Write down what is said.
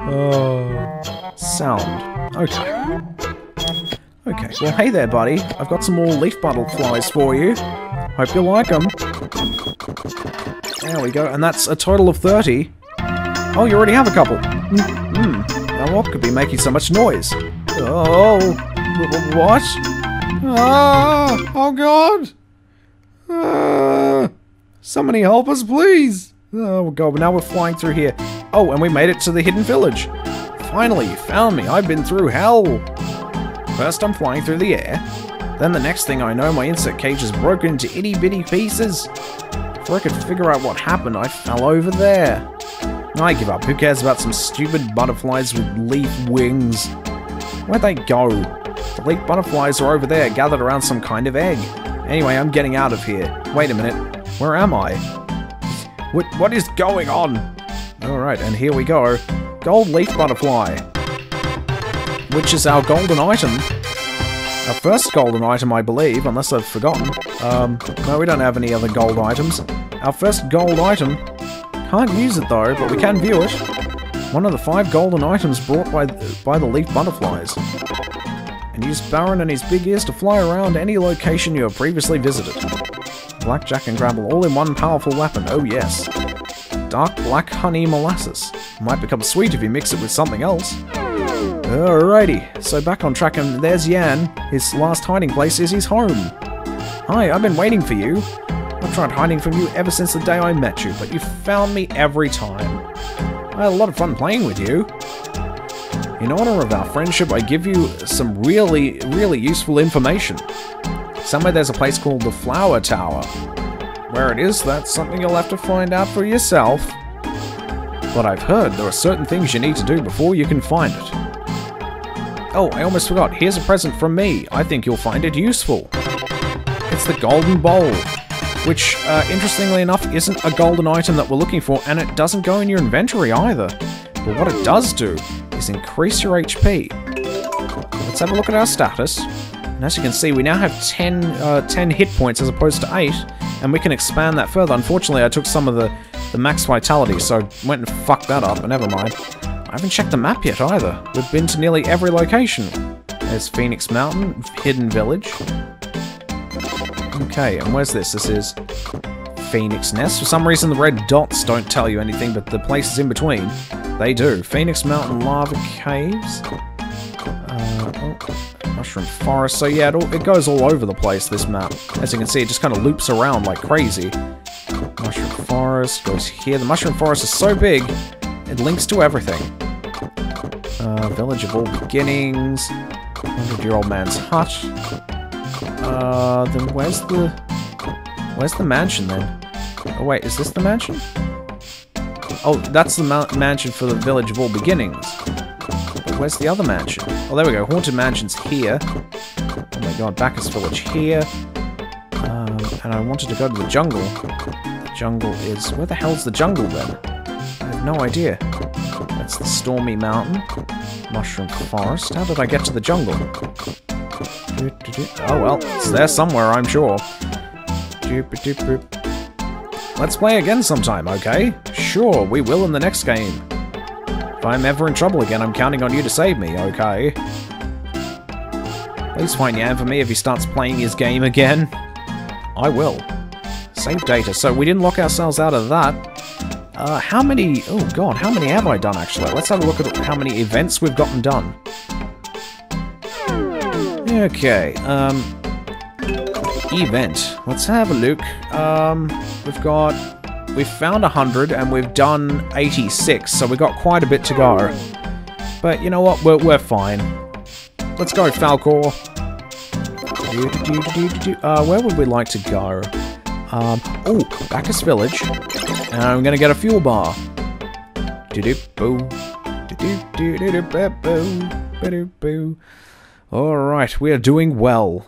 Oh, sound. Okay. Okay, well hey there buddy. I've got some more leaf butterflies for you. Hope you like them. There we go, and that's a total of 30. Oh, you already have a couple. Hmm, hmm. now what could be making so much noise? Oh, what? Ah, oh god! Ah, somebody help us, please! Oh god, now we're flying through here. Oh, and we made it to the hidden village. Finally, you found me. I've been through hell. First, I'm flying through the air. Then the next thing I know, my insect cage is broken into itty bitty pieces. Before I could figure out what happened, I fell over there. I give up. Who cares about some stupid butterflies with leaf wings? Where'd they go? The leaf butterflies are over there, gathered around some kind of egg. Anyway, I'm getting out of here. Wait a minute. Where am I? What, what is going on? Alright, and here we go. Gold leaf butterfly. Which is our golden item. Our first golden item, I believe, unless I've forgotten. Um, no, we don't have any other gold items. Our first gold item. Can't use it though, but we can view it. One of the five golden items brought by, by the leaf butterflies. And use Baron and his big ears to fly around any location you have previously visited. Blackjack and Grapple all in one powerful weapon, oh yes. Dark black honey molasses. Might become sweet if you mix it with something else. Alrighty, so back on track and there's Yan. His last hiding place is his home. Hi, I've been waiting for you. I've tried hiding from you ever since the day I met you, but you found me every time. I had a lot of fun playing with you. In honor of our friendship, I give you some really, really useful information. Somewhere there's a place called the Flower Tower. Where it is, that's something you'll have to find out for yourself. But I've heard there are certain things you need to do before you can find it. Oh, I almost forgot. Here's a present from me. I think you'll find it useful. It's the Golden Bowl, which, uh, interestingly enough, isn't a golden item that we're looking for, and it doesn't go in your inventory either. But what it does do is increase your HP. Let's have a look at our status. And as you can see, we now have 10, uh, 10 hit points as opposed to 8, and we can expand that further. Unfortunately, I took some of the, the max vitality, so went and fucked that up, but never mind. I haven't checked the map yet either. We've been to nearly every location. There's Phoenix Mountain, Hidden Village. Okay, and where's this? This is Phoenix Nest. For some reason the red dots don't tell you anything, but the places in between, they do. Phoenix Mountain Lava Caves. Uh, oh, Mushroom Forest. So yeah, it, it goes all over the place, this map. As you can see, it just kind of loops around like crazy. Mushroom Forest goes here. The Mushroom Forest is so big, it links to everything. Uh, Village of All Beginnings. 100 Year Old Man's Hut. Uh, then where's the... Where's the mansion then? Oh wait, is this the mansion? Oh, that's the ma mansion for the Village of All Beginnings. Where's the other mansion? Oh, there we go. Haunted Mansion's here. Oh my god, Bacchus Village here. Um, and I wanted to go to the jungle. The jungle is... Where the hell's the jungle then? I have no idea. That's the Stormy Mountain. Mushroom Forest. How did I get to the jungle? Oh well, it's there somewhere, I'm sure. Let's play again sometime, okay? Sure, we will in the next game. If I'm ever in trouble again, I'm counting on you to save me, okay? Please find Yan for me if he starts playing his game again. I will. Save data. So we didn't lock ourselves out of that. Uh, how many... Oh god, how many have I done, actually? Let's have a look at how many events we've gotten done. Okay, um... Event. Let's have a look. Um, we've got... We've found 100 and we've done 86, so we've got quite a bit to go. But you know what? We're, we're fine. Let's go, Falkor. Uh, where would we like to go? Um, oh, Bacchus Village. And I'm gonna get a fuel bar. Alright, we are doing well.